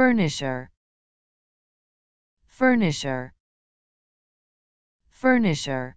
furnisher furnisher furnisher